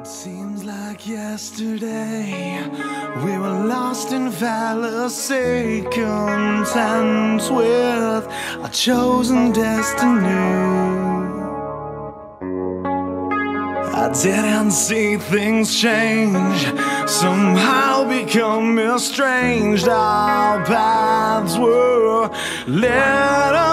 It seems like yesterday we were lost in fallacy, content with our chosen destiny. I didn't see things change, somehow become estranged. Our paths were led astray.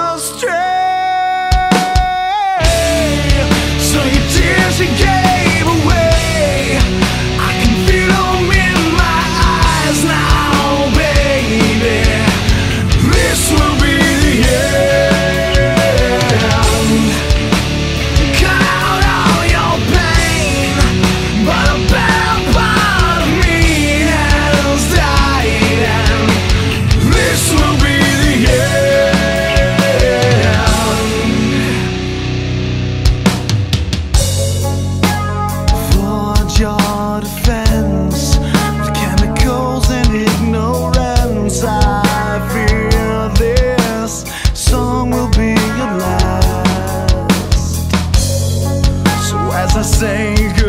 I say goodbye.